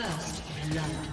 First blood.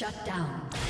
Shut down.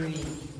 Spree.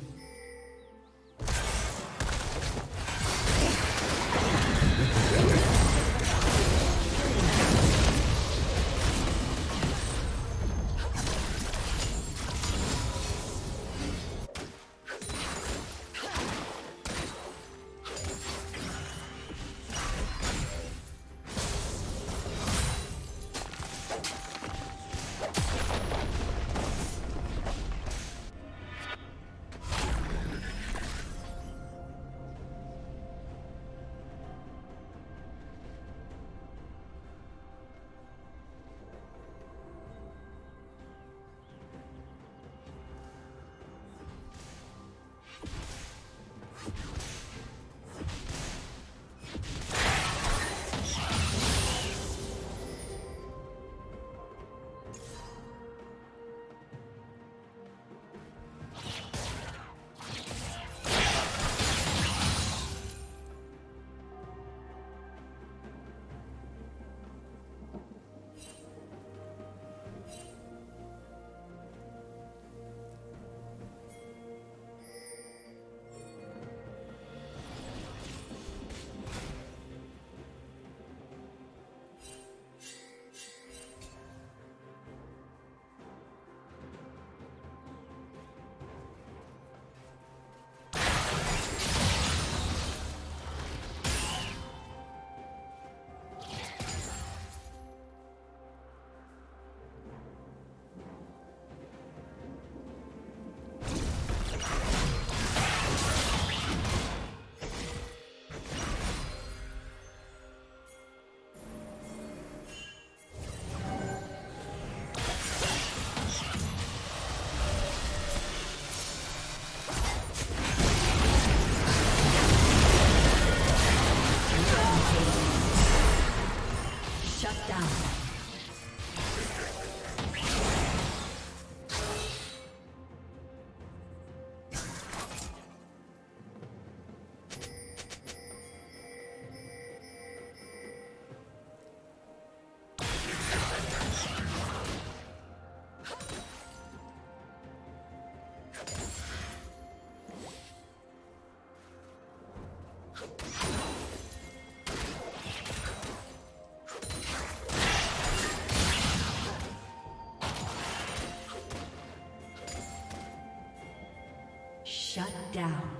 Shut down.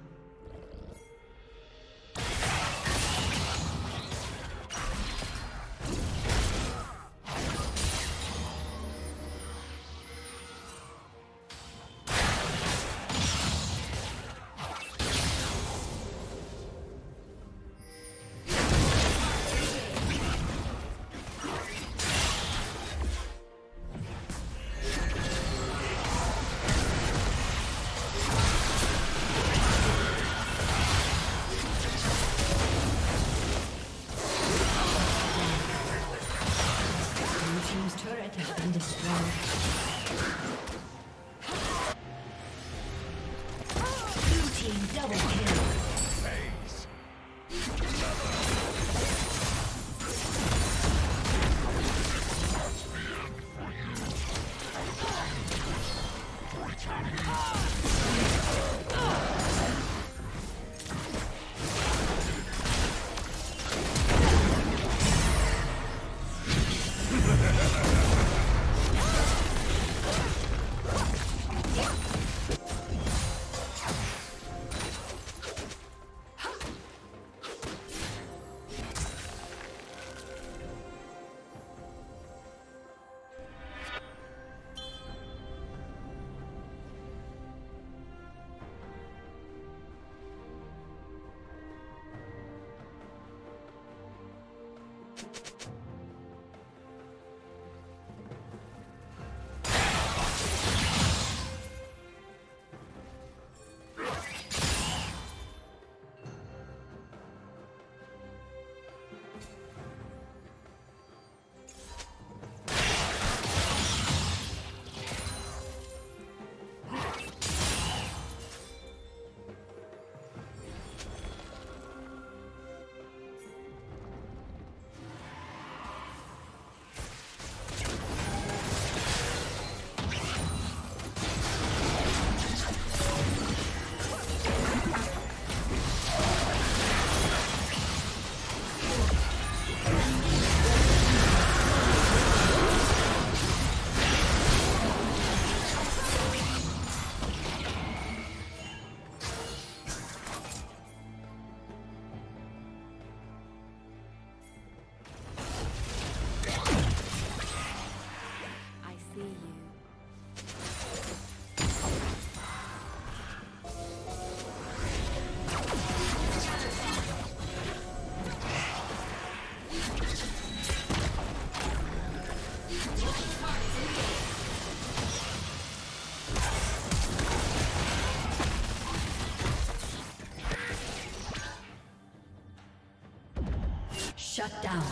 Down.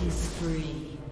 Killing spree.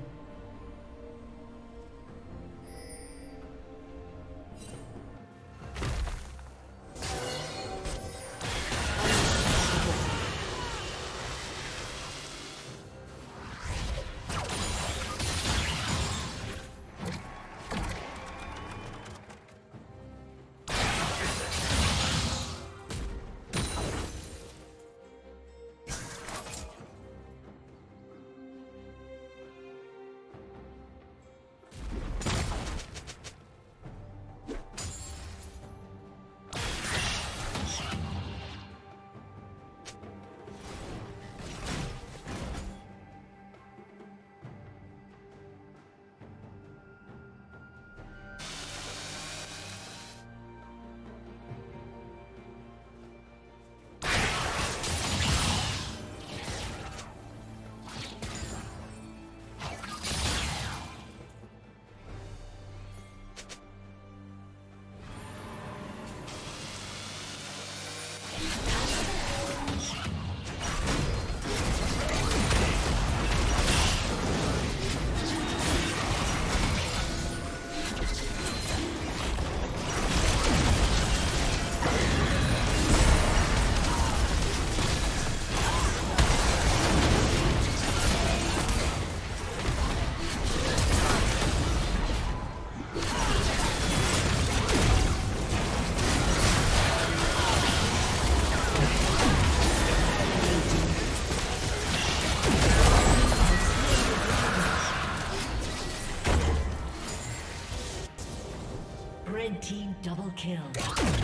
Kill.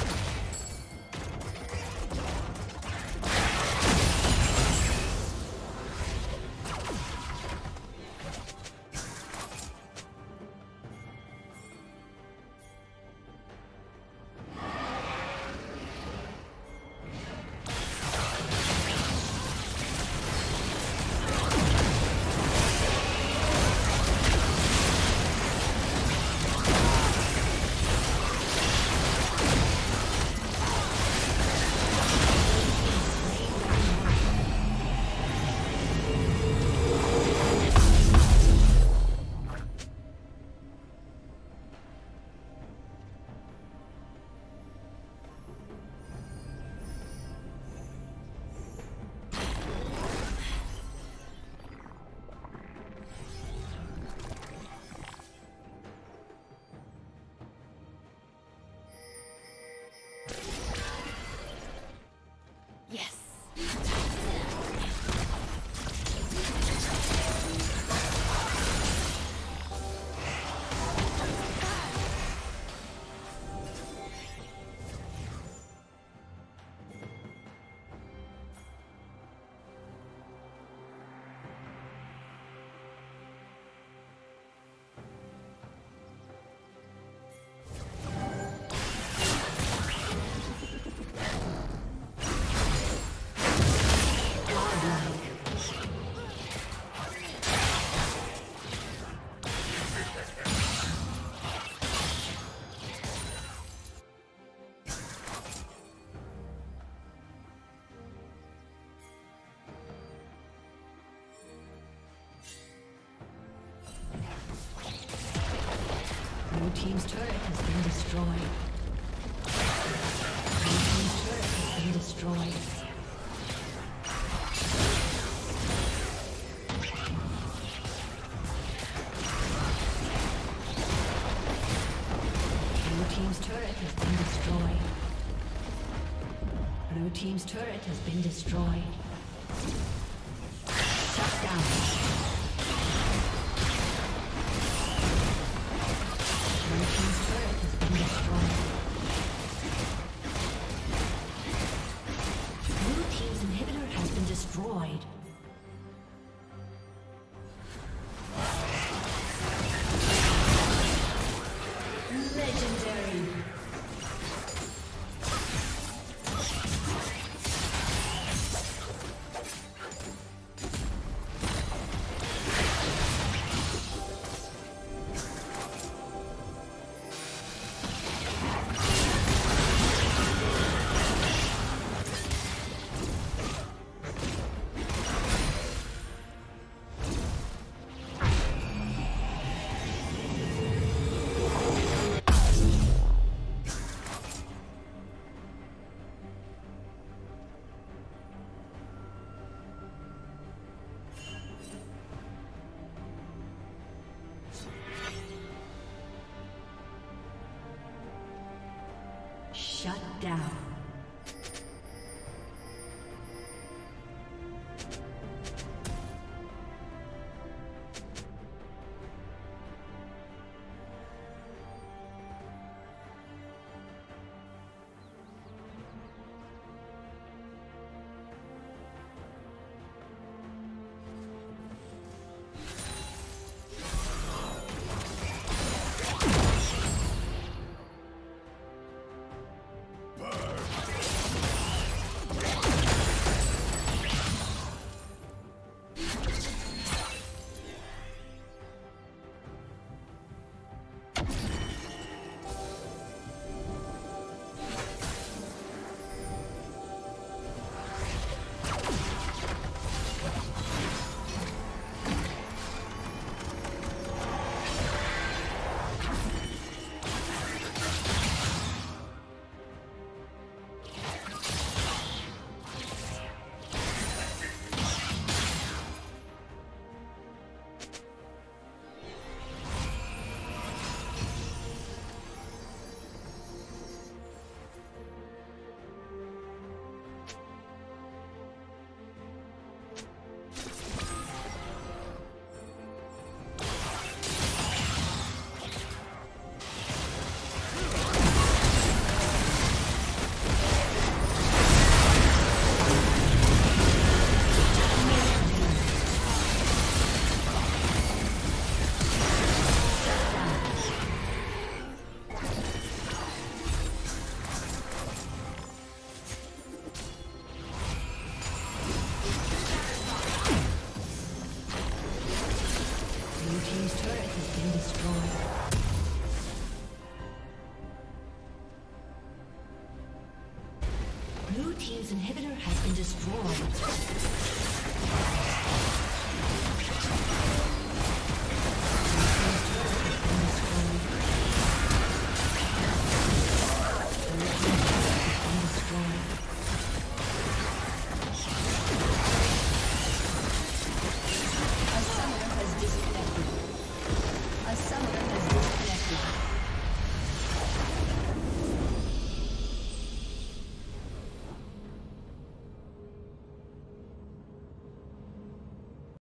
Team's turret has been destroyed. Blue team's turret has been destroyed. Blue team's turret has been destroyed. Shut down.